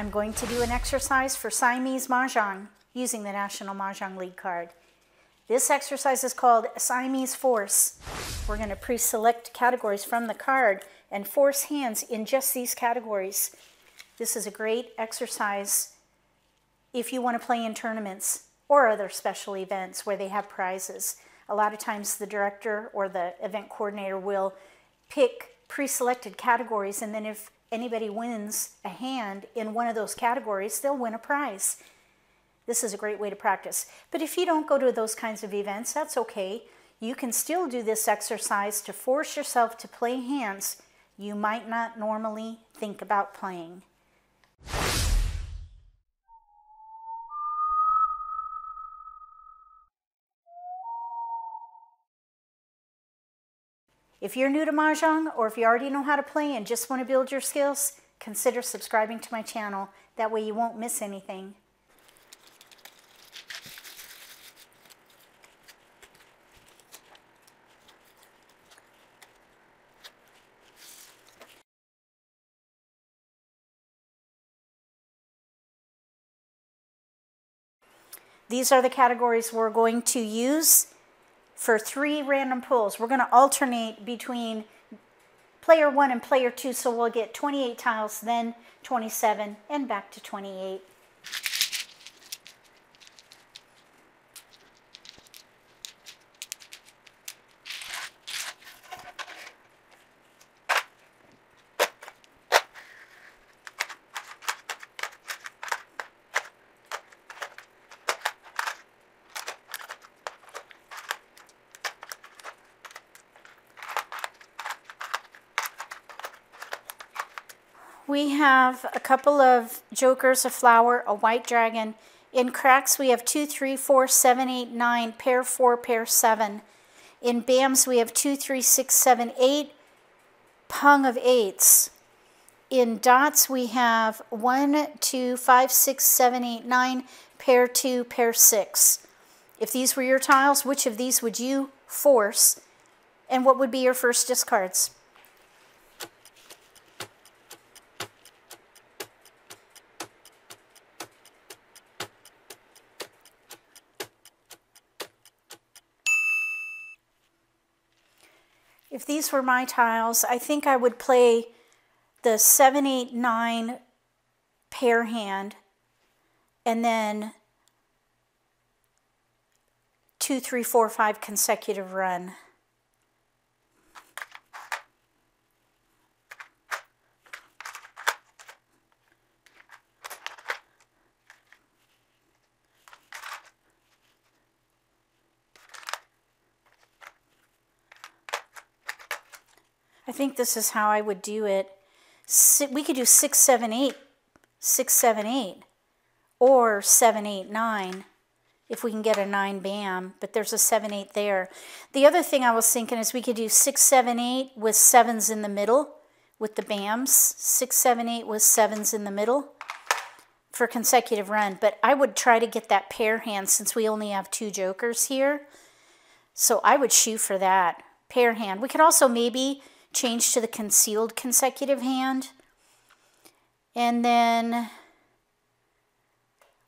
I'm going to do an exercise for Siamese Mahjong using the National Mahjong League card. This exercise is called Siamese Force. We're going to pre-select categories from the card and force hands in just these categories. This is a great exercise if you want to play in tournaments or other special events where they have prizes. A lot of times the director or the event coordinator will pick pre-selected categories and then if anybody wins a hand in one of those categories, they'll win a prize. This is a great way to practice. But if you don't go to those kinds of events, that's okay. You can still do this exercise to force yourself to play hands you might not normally think about playing. If you're new to Mahjong or if you already know how to play and just want to build your skills, consider subscribing to my channel. That way you won't miss anything. These are the categories we're going to use for three random pulls. We're going to alternate between player one and player two, so we'll get 28 tiles, then 27, and back to 28. We have a couple of jokers, a flower, a white dragon. In cracks, we have two, three, four, seven, eight, nine, pair four, pair seven. In BAMs, we have two, three, six, seven, eight, pung of eights. In dots, we have one, two, five, six, seven, eight, nine, pair two, pair six. If these were your tiles, which of these would you force? And what would be your first discards? If these were my tiles, I think I would play the 7, 8, 9 pair hand and then 2, 3, 4, 5 consecutive run. Think this is how I would do it. We could do six, seven, eight, six, seven, eight, or seven, eight, nine, if we can get a nine bam, but there's a seven, eight there. The other thing I was thinking is we could do six, seven, eight with sevens in the middle with the bams, six, seven, eight with sevens in the middle for consecutive run. But I would try to get that pair hand since we only have two jokers here. So I would shoot for that pair hand. We could also maybe change to the concealed consecutive hand. And then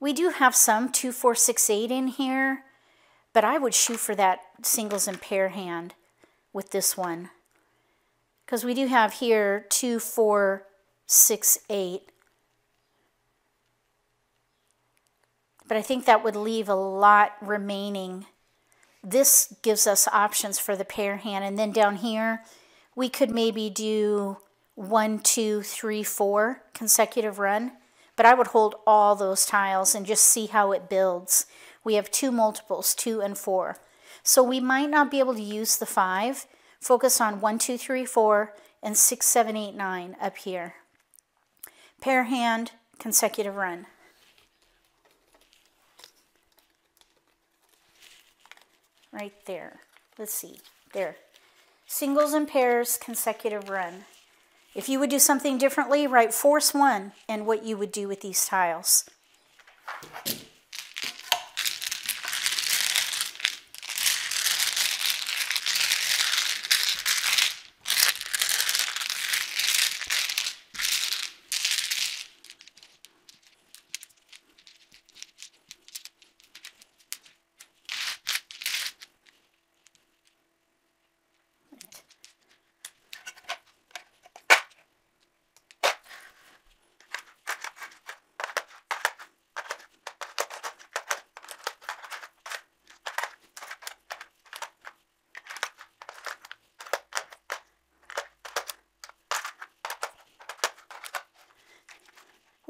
we do have some 2, 4, 6, 8 in here, but I would shoot for that singles and pair hand with this one. Because we do have here 2, 4, 6, 8. But I think that would leave a lot remaining. This gives us options for the pair hand. And then down here, we could maybe do one, two, three, four consecutive run, but I would hold all those tiles and just see how it builds. We have two multiples, two and four. So we might not be able to use the five. Focus on one, two, three, four, and six, seven, eight, nine up here. Pair hand, consecutive run. Right there. Let's see. There singles and pairs consecutive run. If you would do something differently, write force one and what you would do with these tiles.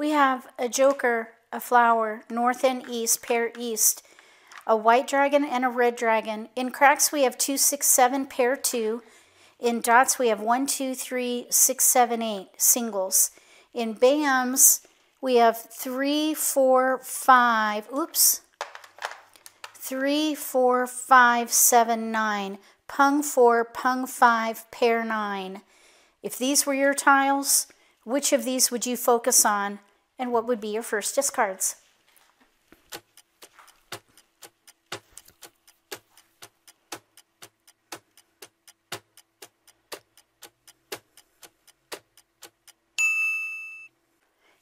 We have a joker, a flower, north and east, pair east, a white dragon and a red dragon. In cracks, we have two, six, seven, pair two. In dots, we have one, two, three, six, seven, eight, singles. In BAMs, we have three, four, five, oops, three, four, five, seven, nine, pung four, pung five, pair nine. If these were your tiles, which of these would you focus on and what would be your first discards?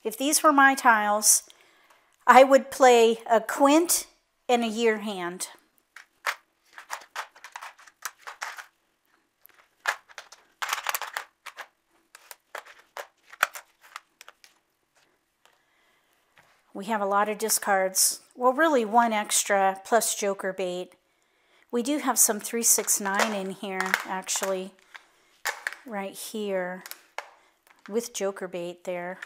If these were my tiles, I would play a quint and a year hand. We have a lot of discards. Well, really one extra plus joker bait. We do have some 369 in here, actually, right here with joker bait there.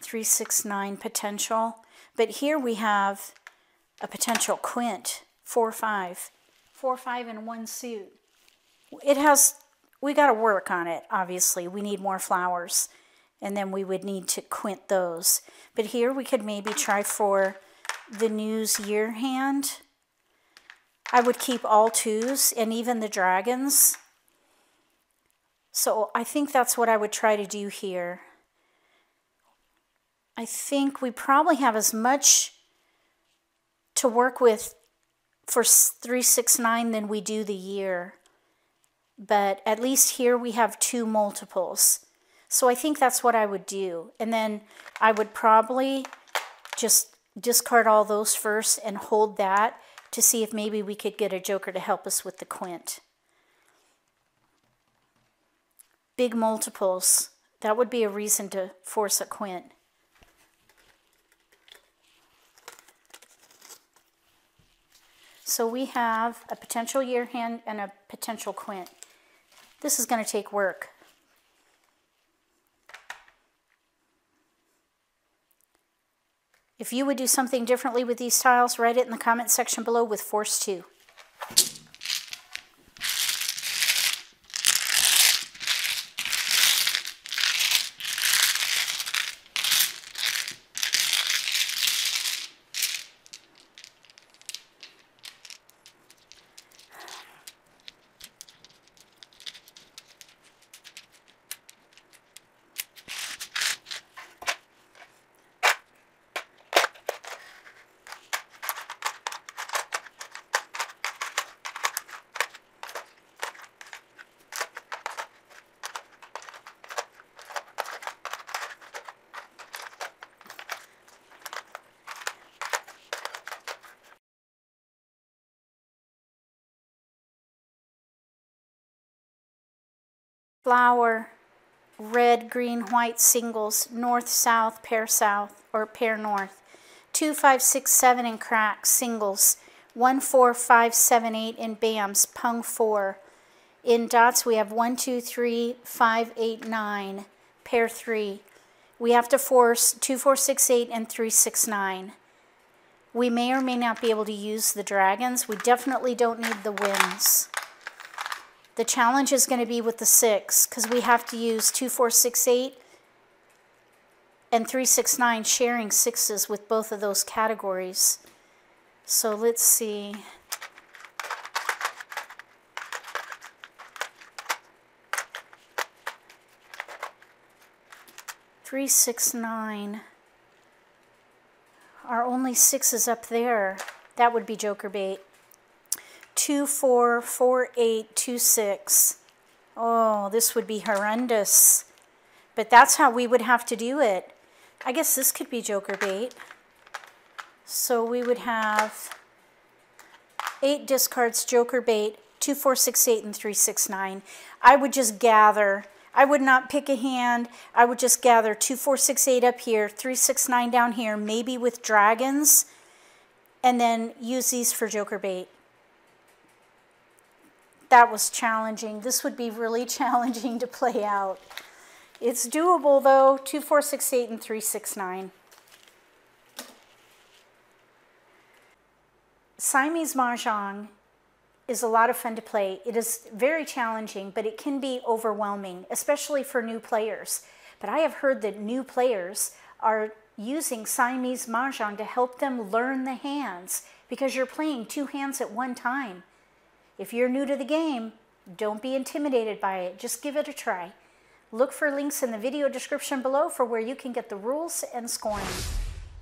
369 potential. But here we have a potential quint, 4-5. 4-5 in one suit. It has, we got to work on it, obviously. We need more flowers and then we would need to quint those. But here we could maybe try for the news year hand. I would keep all twos and even the dragons. So I think that's what I would try to do here. I think we probably have as much to work with for 369 than we do the year. But at least here we have two multiples. So I think that's what I would do. And then I would probably just discard all those first and hold that to see if maybe we could get a joker to help us with the quint. Big multiples. That would be a reason to force a quint. So we have a potential year hand and a potential quint. This is going to take work. If you would do something differently with these tiles, write it in the comment section below with Force 2. Flower, red, green, white singles, north, south, pair south, or pair north. Two, five, six, seven in cracks, singles. One, four, five, seven, eight in bams, pung four. In dots, we have one, two, three, five, eight, nine, pair three. We have to force two, four, six, eight, and three, six, nine. We may or may not be able to use the dragons. We definitely don't need the winds. The challenge is going to be with the 6 because we have to use 2, 4, 6, 8 and 3, 6, 9 sharing sixes with both of those categories. So let's see. Three, six, nine. Our only six is up there. That would be joker bait. 244826. Oh, this would be horrendous. But that's how we would have to do it. I guess this could be joker bait. So we would have eight discards, joker bait, two, four, six, eight, and three, six, nine. I would just gather. I would not pick a hand. I would just gather two, four, six, eight up here, three, six, nine down here, maybe with dragons, and then use these for joker bait that was challenging. This would be really challenging to play out. It's doable though, 2, 4, 6, 8, and 3, 6, 9. Siamese Mahjong is a lot of fun to play. It is very challenging, but it can be overwhelming, especially for new players. But I have heard that new players are using Siamese Mahjong to help them learn the hands because you're playing two hands at one time. If you're new to the game, don't be intimidated by it. Just give it a try. Look for links in the video description below for where you can get the rules and scoring.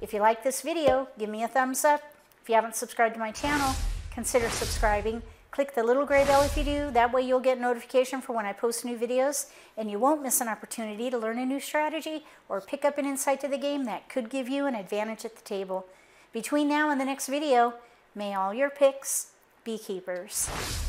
If you like this video, give me a thumbs up. If you haven't subscribed to my channel, consider subscribing. Click the little gray bell if you do. That way you'll get notification for when I post new videos and you won't miss an opportunity to learn a new strategy or pick up an insight to the game that could give you an advantage at the table. Between now and the next video, may all your picks be keepers.